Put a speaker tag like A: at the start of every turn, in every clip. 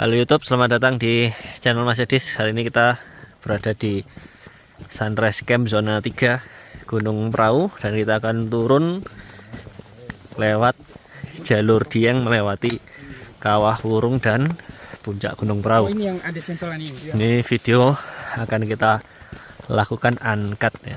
A: Halo YouTube, selamat datang di channel Mas Edis. Hari ini kita berada di Sunrise Camp zona 3 Gunung Perahu dan kita akan turun lewat jalur Dieng melewati Kawah Wurung dan Puncak Gunung Perahu.
B: Oh, ini yang ada ini.
A: Ini video akan kita lakukan uncut ya.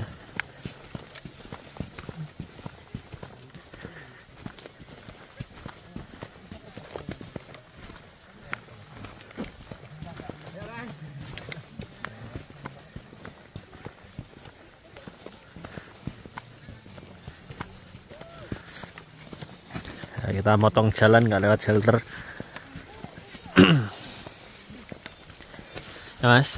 A: Nah, kita motong jalan nggak lewat shelter. Ya mas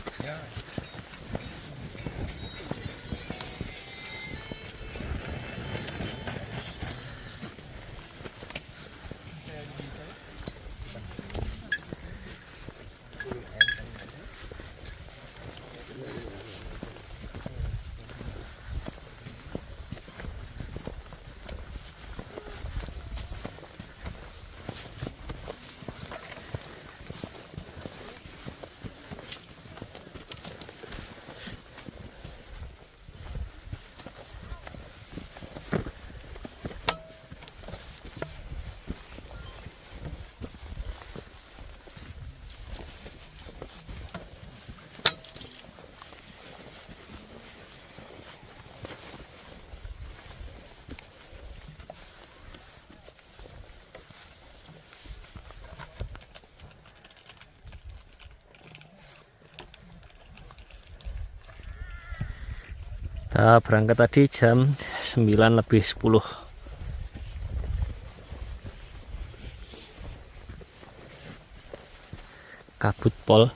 A: Kita berangkat tadi jam 9 lebih 10 Kabut pol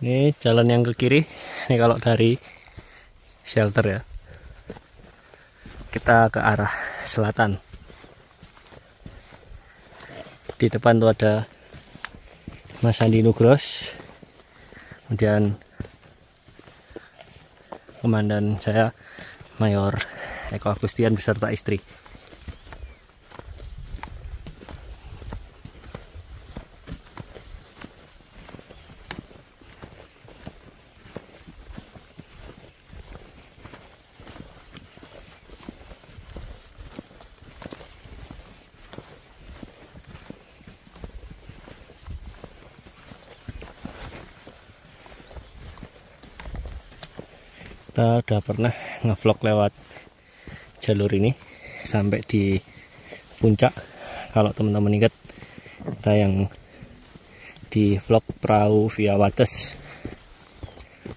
A: Ini jalan yang ke kiri. Ini kalau dari shelter ya. Kita ke arah selatan. Di depan tuh ada Mas Andi Nugros. Kemudian komandan saya Mayor Eko Agustian beserta istri. kita udah pernah ngevlog lewat jalur ini sampai di puncak. Kalau teman-teman ingat kita yang di vlog perahu via Wates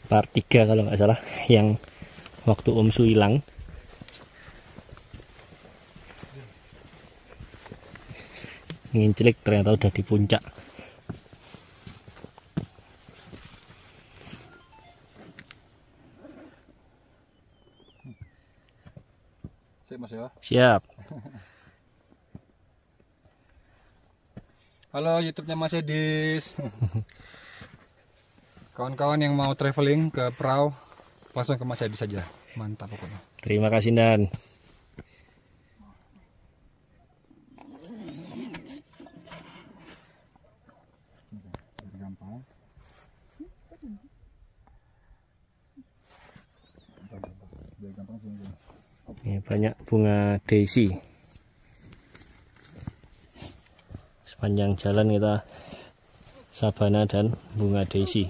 A: part 3 kalau nggak salah yang waktu Om Su hilang. Ngincilik ternyata udah di puncak
B: Siap Halo YouTube-nya Mas Edis. Kawan-kawan yang mau traveling ke perahu langsung ke Mas Edis saja. Mantap pokoknya.
A: terima kasih Dan
B: Gampang.
A: Ini banyak bunga daisy. Sepanjang jalan kita sabana dan bunga daisy.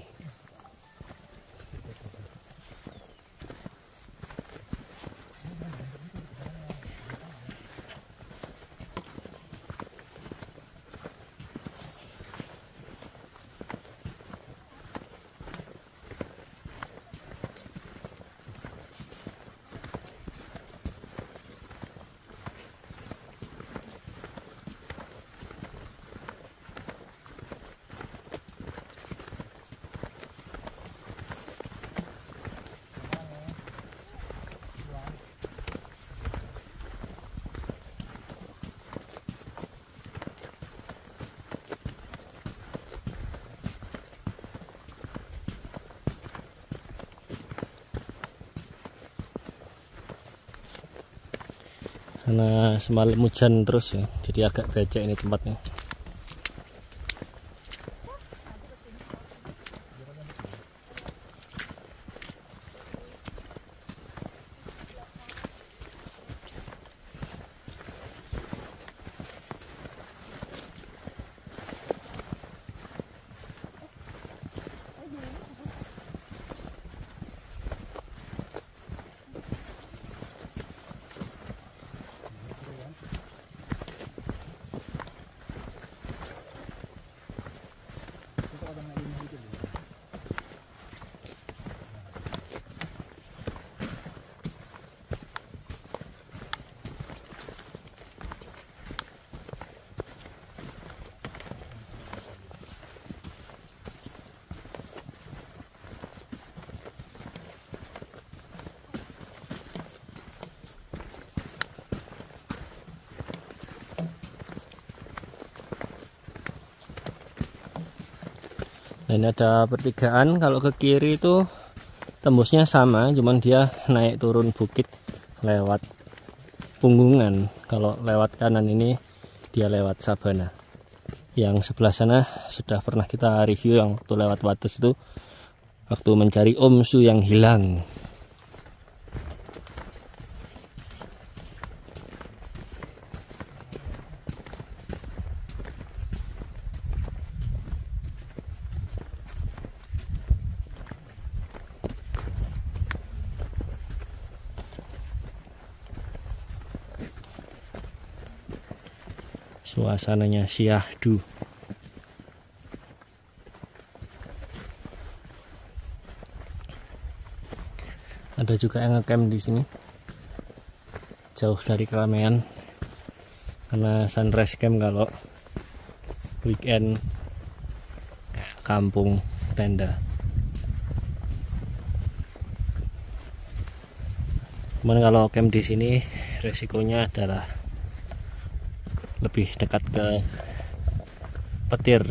A: Karena semalam hujan terus ya, jadi agak becek ini tempatnya. Nah, ini ada pertigaan kalau ke kiri itu tembusnya sama cuman dia naik turun bukit lewat punggungan. Kalau lewat kanan ini dia lewat sabana. Yang sebelah sana sudah pernah kita review yang waktu lewat wates itu waktu mencari omsu yang hilang suasananya syahdu ada juga yang ngecamp di sini. Jauh dari keramaian. Karena sunrise camp kalau weekend. Kampung tenda. Cuman kalau camp di sini resikonya adalah lebih dekat ke petir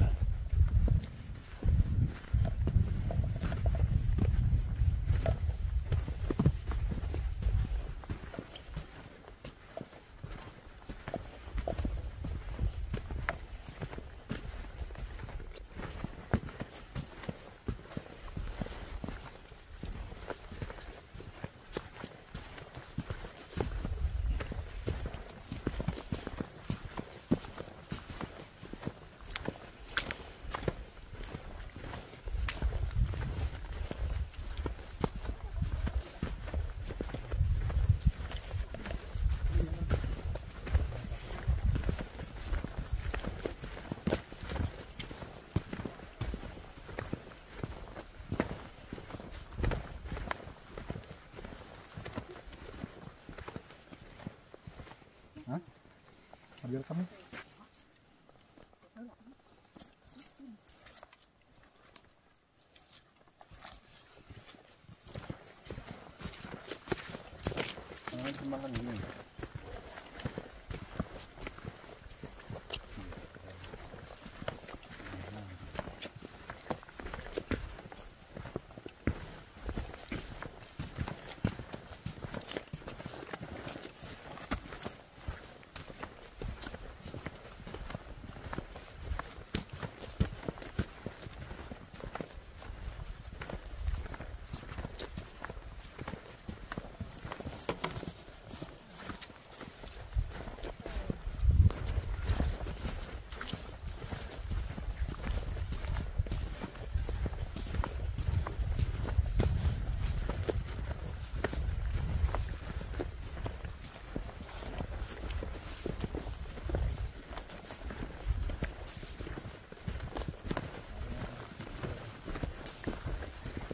B: coming.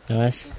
B: Kamu.
A: ya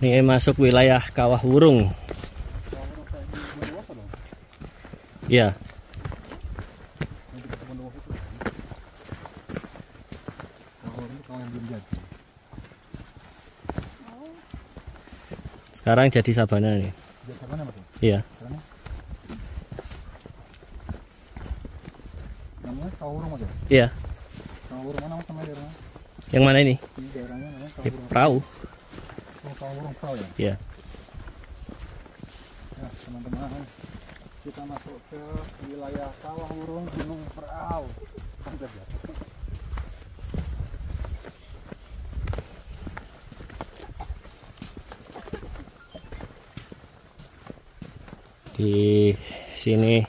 A: Ini masuk wilayah Kawah Wurung. Iya. Sekarang jadi sabana nih. Iya.
B: Namanya Kawurung aja.
A: Iya. Yang mana ini?
B: Ini daerahnya namanya
A: Di
B: Kawurung.
A: perahu.
B: Ya.
A: Iya.
B: Ya, teman-teman. Kita masuk ke wilayah Kawurung Gunung Prau. Mantap ya.
A: Di sini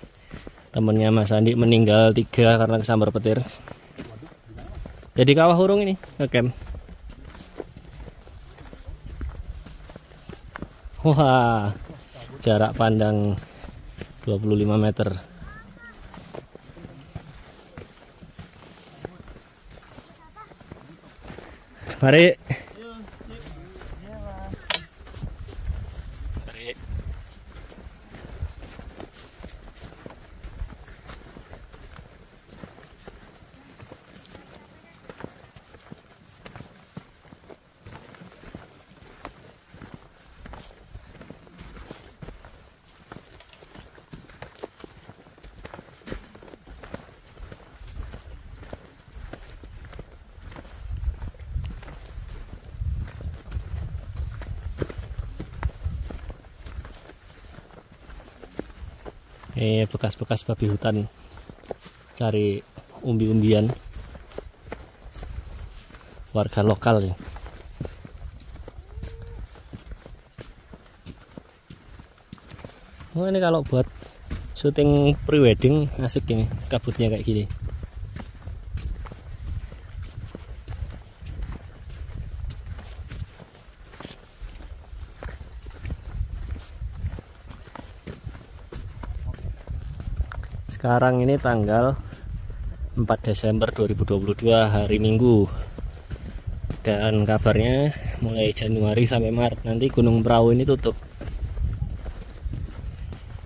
A: temennya Mas Andi meninggal tiga karena kesambar petir. Jadi kawah hurung ini ngecamp. Wah, jarak pandang 25 meter. Mari. Ini bekas-bekas babi hutan cari umbi-umbian warga lokal ya. Oh ini kalau buat syuting prewedding asik ini kabutnya kayak gini. Sekarang ini tanggal 4 Desember 2022 hari Minggu. Dan kabarnya mulai Januari sampai Maret nanti Gunung Perahu ini tutup.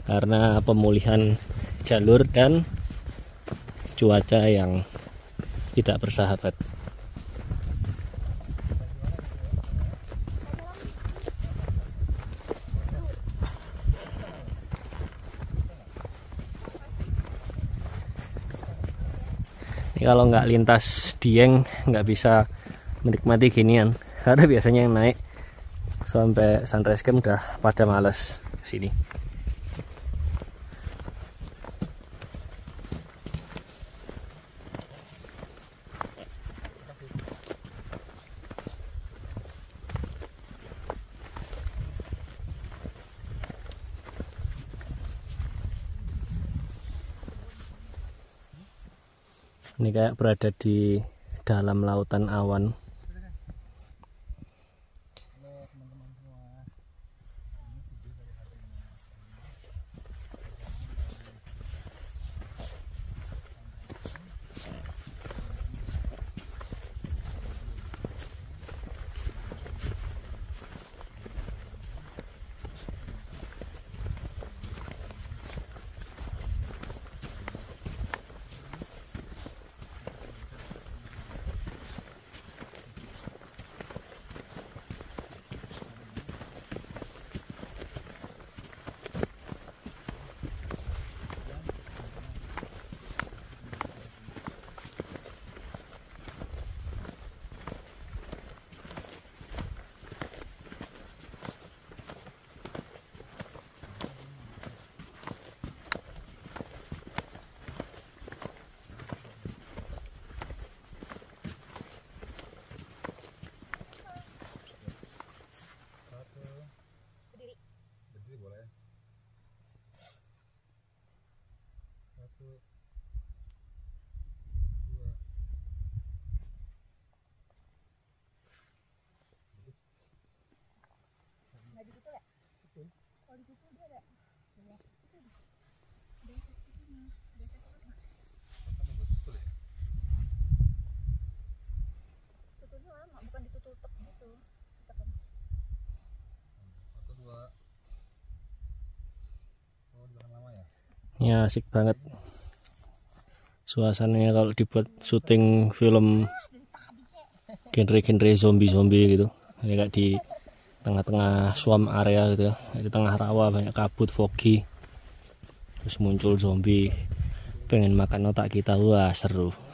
A: Karena pemulihan jalur dan cuaca yang tidak bersahabat. Kalau nggak lintas Dieng nggak bisa menikmati ginian. Karena biasanya yang naik sampai sunrise camp udah pada males ke sini. Ini kayak berada di dalam lautan awan.
B: Berdiri boleh. Satu, dua,
C: tutupnya lama bukan ditutup gitu Ditekan.
A: Ya? Asik banget. Suasananya kalau dibuat syuting film genre-genre zombie-zombie gitu. Kayak di tengah-tengah swamp area gitu ya. Di tengah rawa banyak kabut foggy terus muncul zombie. Pengen makan otak kita wah seru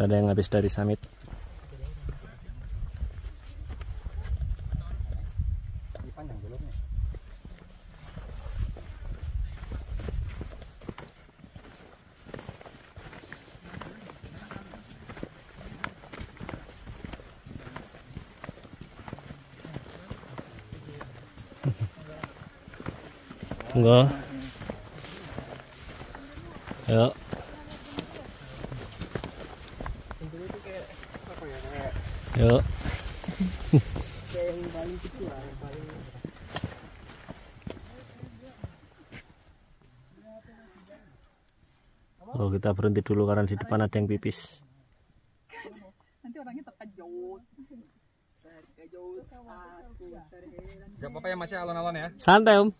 A: ada yang habis dari summit Enggak. Yuk. Yuk. Oh kita berhenti dulu karena di depan ada yang pipis.
C: Nanti orangnya terkejut.
B: Gak apa-apa ya masih alon-alon ya.
A: Santai om.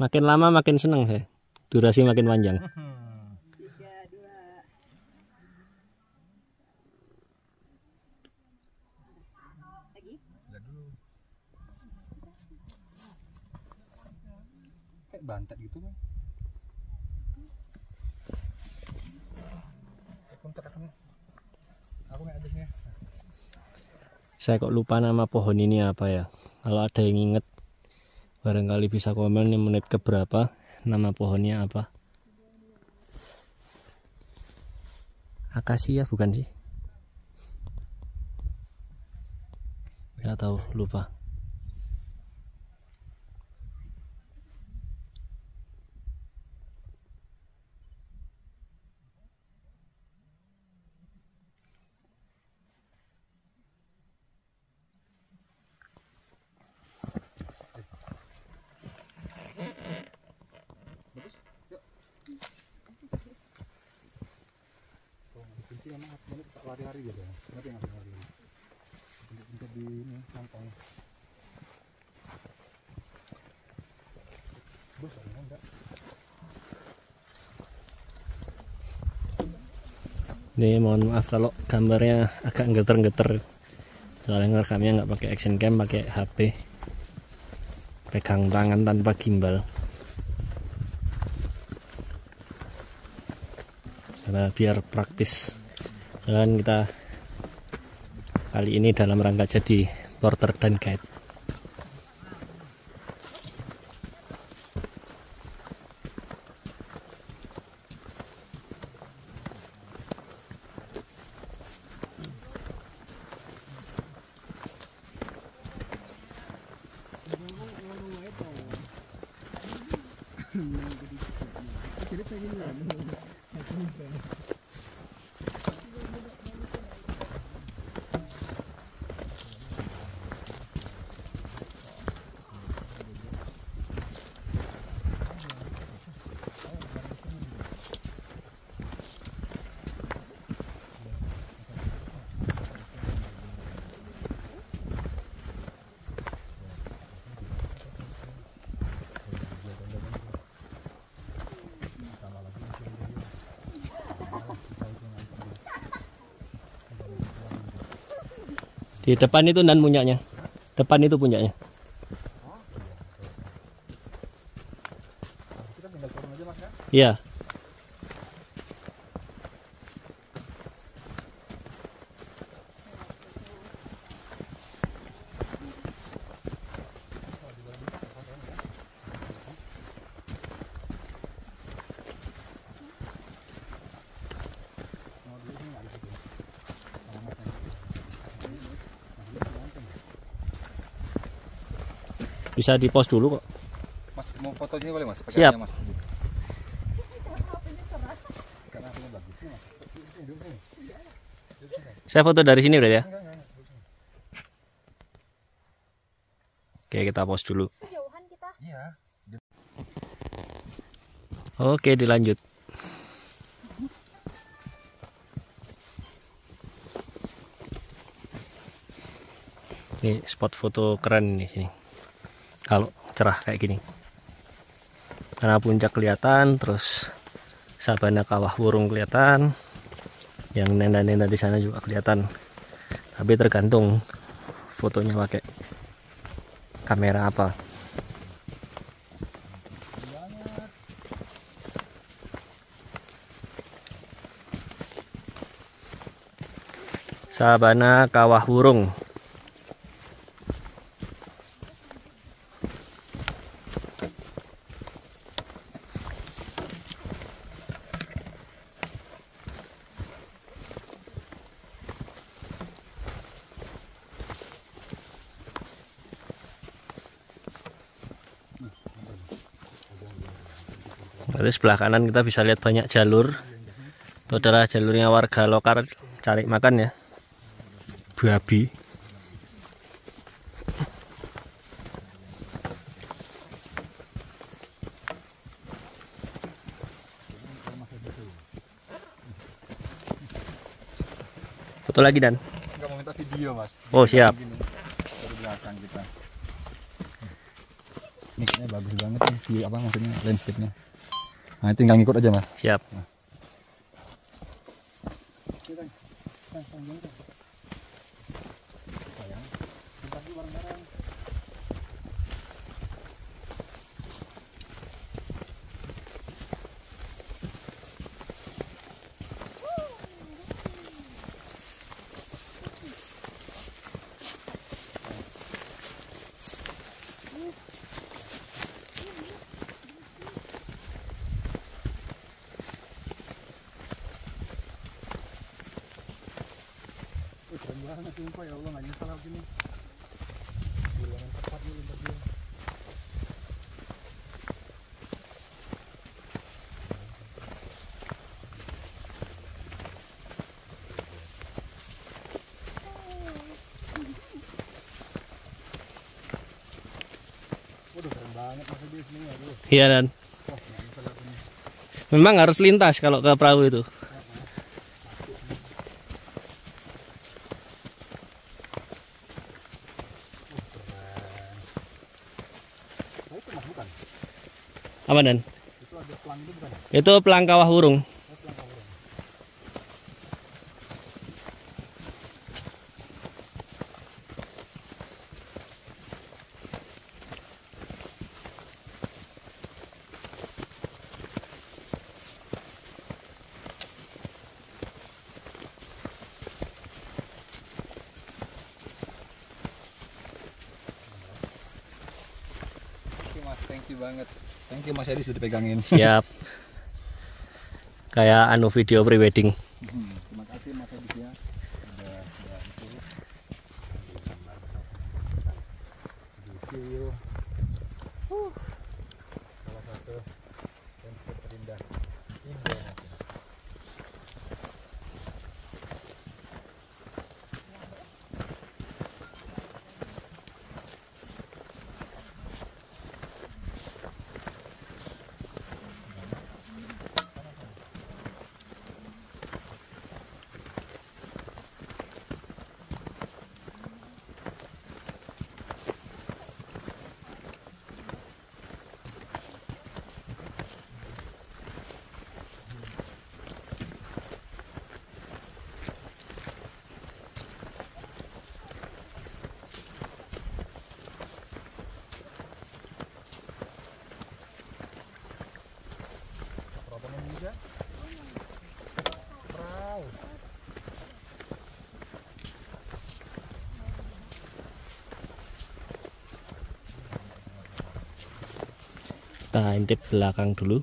A: Makin lama makin seneng saya. Durasi makin panjang.
B: Bantet gitu kan. Nih.
A: Saya kok lupa nama pohon ini apa ya. Kalau ada yang inget barangkali bisa komen ini menit keberapa nama pohonnya apa. Akasia bukan sih? Nggak tahu, lupa.
B: Oh, kunci emang aku banget tak lari-lari gitu ya. Kenapa yang nggak lari? Puntet di ini kantong. Bos, ada enggak?
A: Ini mohon maaf kalau gambarnya agak geter-geter. Soalnya ngerekamnya nggak pakai action cam, pakai HP. Pegang tangan tanpa gimbal. Karena biar praktis. Dan kita kali ini dalam rangka jadi porter dan guide. Di depan itu dan punyanya. Depan itu punyanya.
B: Ya.
A: Iya. Bisa di post dulu kok.
B: Mas mau foto sini boleh mas? Pakai
A: Siap.
B: mas. Karena aku bagus nih mas. Duduk sini.
A: Saya foto dari sini berarti ya. Oke, kita pause dulu.
B: Iya.
A: Oke, dilanjut. Ini spot foto keren di sini. Kalau cerah kayak gini. Karena puncak kelihatan, terus sabana kawah burung kelihatan. Yang nenda-nenda di sana juga kelihatan. Tapi tergantung fotonya pakai kamera apa. Sabana Kawah Wurung. Nanti sebelah kanan kita bisa lihat banyak jalur. Itu adalah jalurnya warga lokal cari makan ya. Babi. Foto lagi dan.
B: Enggak mau minta video, Mas.
A: Oh, siap.
B: Gini, dari belakang kita. Ini bagus banget nih view apa maksudnya landscape-nya. Nah, tinggal ngikut aja, Mas.
A: Siap.
B: Oh, sumpah ya Allah nggak nyesel aku gini. Ruangan tepat nih untuk dia.
A: Iya dan. Memang harus lintas kalau ke perahu itu.
B: Oh, itu mas bukan?
A: Apa dan?
B: Itu pelang
A: kawah wurung.
B: Oh, pelang kawurang. Oke mas, thank you banget. Thank you mas Edi sudah dipegangin.
A: Siap. Kayak anu video prewedding.
B: Hmm,
A: Intip belakang dulu.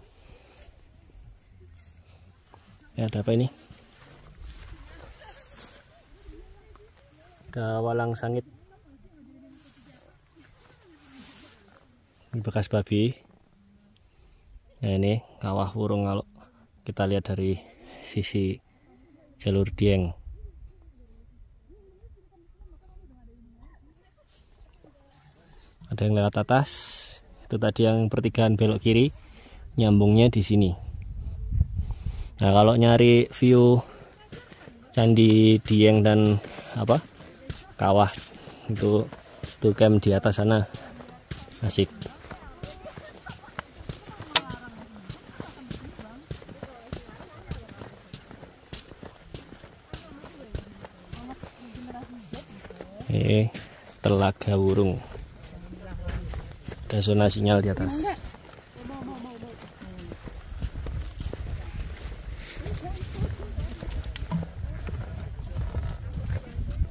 A: Ya, ada apa ini? Ada walang sangit. Ini bekas babi. Nah ini kawah wurung kalau kita lihat dari sisi jalur Dieng. ada yang lewat atas itu tadi yang pertigaan belok kiri. Nyambungnya di sini. Nah kalau nyari view candi dieng dan apa kawah itu tuh camp di atas sana. Asik. Eh telaga burung ada zona sinyal di atas.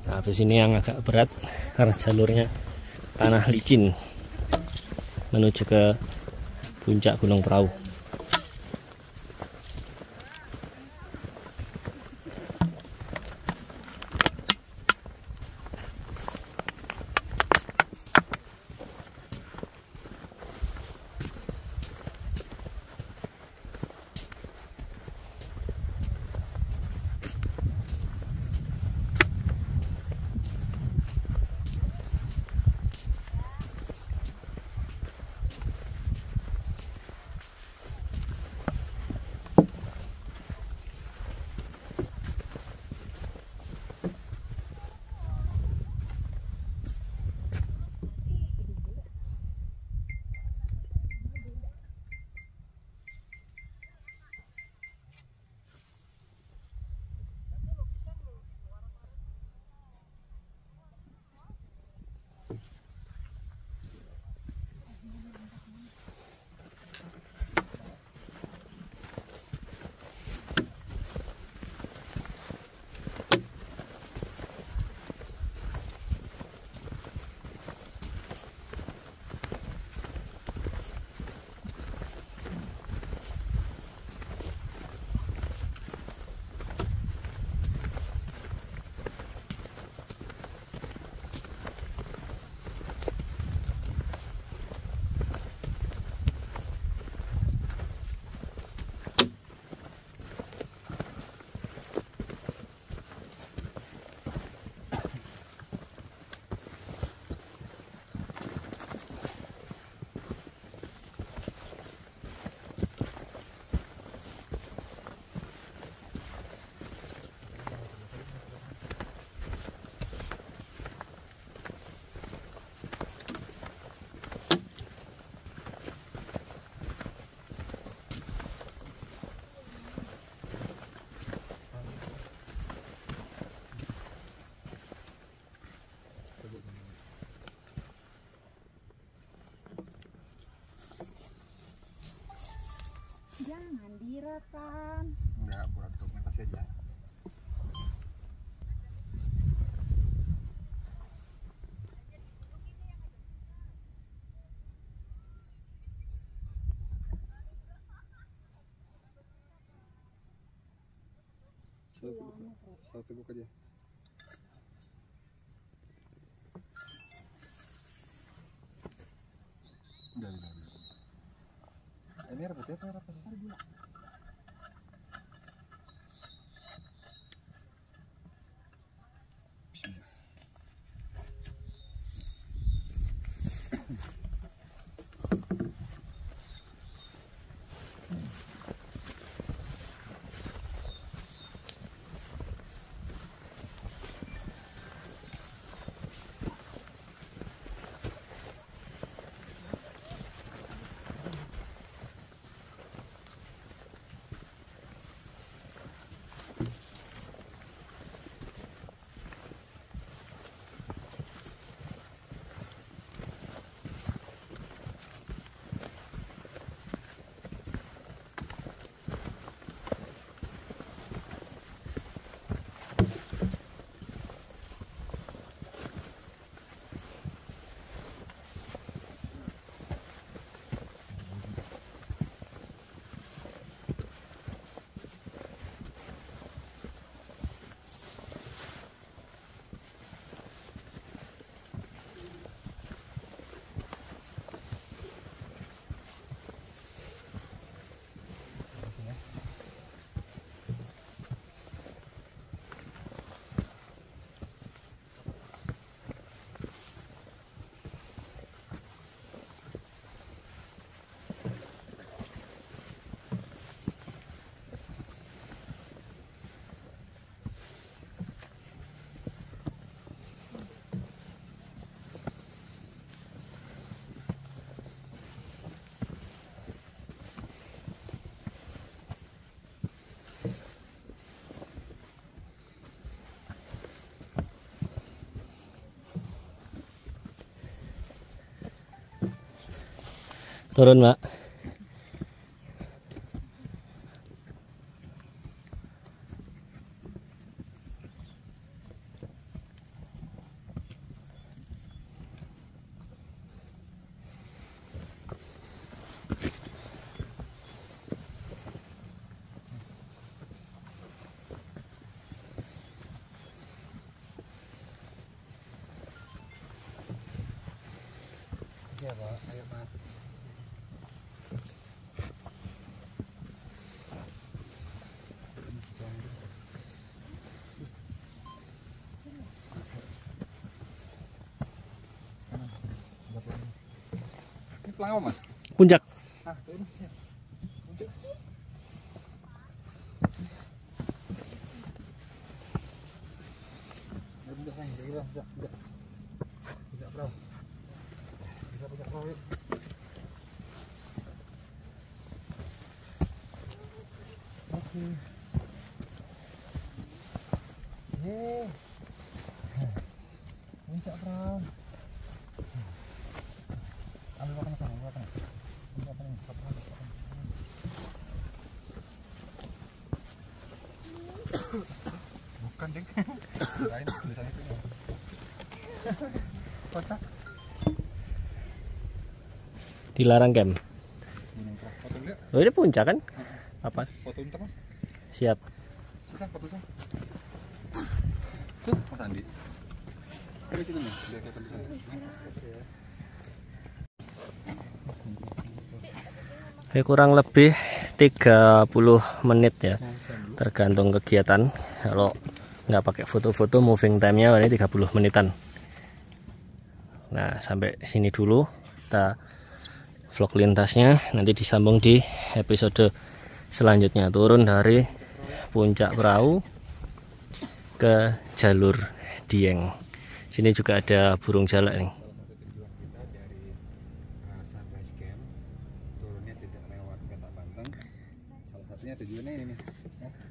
A: Nah habis ini yang agak berat karena jalurnya tanah licin menuju ke puncak gunung perahu
C: Direkam.
B: Enggak, buat dokumentasi aja. Satu buka, satu buka aja. Udah, udah. Ini putih apa air
A: Turun, Mbak. Puncak,
B: puncak. Puncak Bukan, Ding. Kirain tulisannya itu. Kocak.
A: Dilarang
B: enggak?
A: Oh, ini puncak kan? Apa?
B: Foto ntar, Mas.
A: Siap.
B: Susah foto susah. Tuh, Mas Andi. Di situ nih, biar kelihatan di sana.
A: Ini kurang lebih 30 menit ya. Tergantung kegiatan. Kalau nggak pakai foto-foto moving time-nya ini 30 menitan. Nah, sampai sini dulu kita vlog lintasnya nanti disambung di episode selanjutnya turun dari puncak perahu ke jalur Dieng. Sini juga ada burung jalak nih.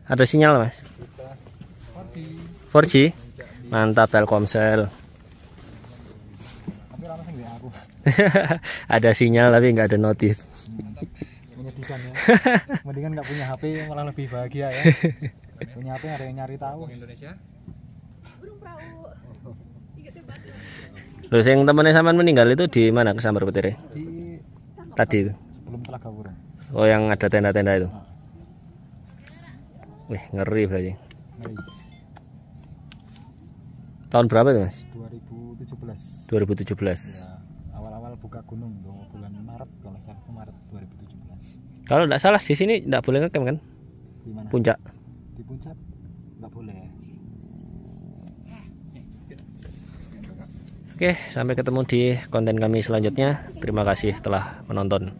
A: Ada sinyal mas?
B: Kita party
A: 4G? Mantap Telkomsel.
B: tapi lama sih nggak aku
A: ada sinyal tapi nggak ada notif.
B: menyedihkan ya mendingan nggak punya HP malah lebih bahagia ya punya HP ada yang nyari tahu Indonesia
A: Loh, yang temannya saman meninggal itu di mana kesambar petir
B: di
A: Tadi itu.
B: sebelum telaga burung
A: Oh, yang ada tenda-tenda itu. Wih, ngeri berarti.
B: Mari,
A: Tahun berapa itu, Mas?
B: 2017
A: 2017.
B: ya awal-awal buka gunung tuh bulan Maret kalau salah Maret 2017
A: Kalau nggak salah di sini nggak boleh ngecamp kan?
B: di mana
A: Puncak.
B: di puncak nggak boleh
A: Oke, sampai ketemu di konten kami selanjutnya. Terima kasih telah menonton.